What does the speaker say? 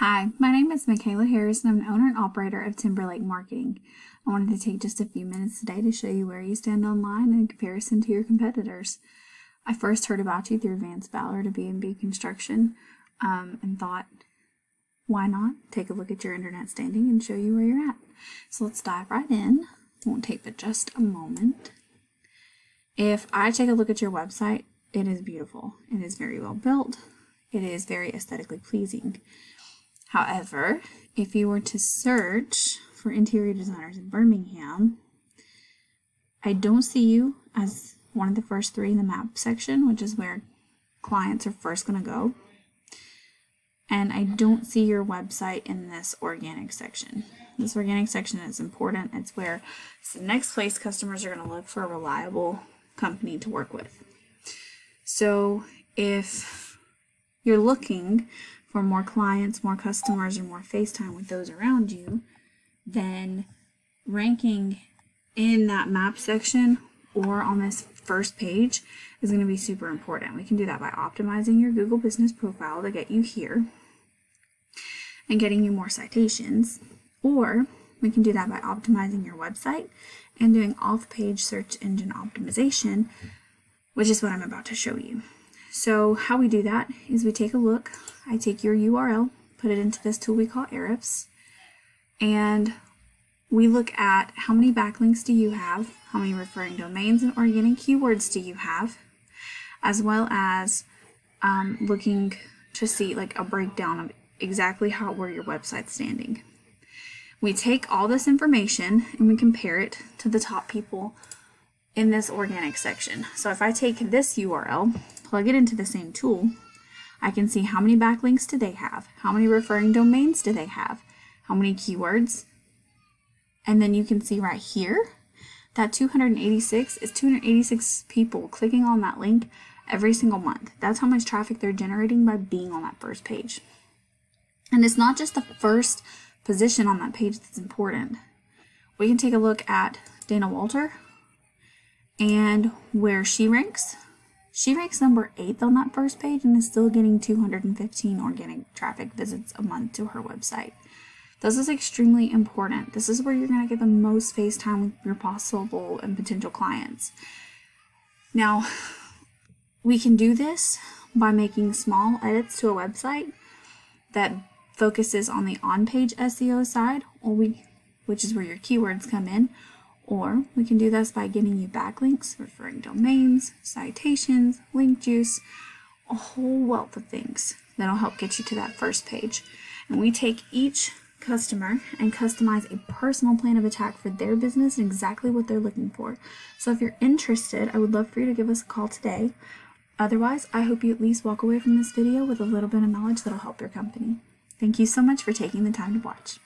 Hi, my name is Michaela Harris and I'm an owner and operator of Timberlake Marketing. I wanted to take just a few minutes today to show you where you stand online in comparison to your competitors. I first heard about you through Vance Ballard of B&B Construction um, and thought, why not take a look at your internet standing and show you where you're at. So let's dive right in. Won't take but just a moment. If I take a look at your website, it is beautiful. It is very well built. It is very aesthetically pleasing. However, if you were to search for interior designers in Birmingham, I don't see you as one of the first three in the map section, which is where clients are first going to go. And I don't see your website in this organic section. This organic section is important. It's where it's the next place customers are going to look for a reliable company to work with. So if you're looking more clients, more customers, or more FaceTime with those around you, then ranking in that map section or on this first page is going to be super important. We can do that by optimizing your Google Business Profile to get you here and getting you more citations, or we can do that by optimizing your website and doing off-page search engine optimization, which is what I'm about to show you. So how we do that is we take a look, I take your URL, put it into this tool we call Ahrefs, and we look at how many backlinks do you have, how many referring domains and organic keywords do you have, as well as um, looking to see like a breakdown of exactly how where your website's standing. We take all this information and we compare it to the top people in this organic section. So if I take this URL plug it into the same tool, I can see how many backlinks do they have, how many referring domains do they have, how many keywords, and then you can see right here that 286 is 286 people clicking on that link every single month. That's how much traffic they're generating by being on that first page. And it's not just the first position on that page that's important. We can take a look at Dana Walter and where she ranks she ranks number 8th on that first page and is still getting 215 organic traffic visits a month to her website. This is extremely important. This is where you're going to get the most face time with your possible and potential clients. Now, we can do this by making small edits to a website that focuses on the on-page SEO side, or we, which is where your keywords come in, or we can do this by getting you backlinks, referring domains, citations, link juice, a whole wealth of things that'll help get you to that first page. And we take each customer and customize a personal plan of attack for their business and exactly what they're looking for. So if you're interested, I would love for you to give us a call today. Otherwise, I hope you at least walk away from this video with a little bit of knowledge that'll help your company. Thank you so much for taking the time to watch.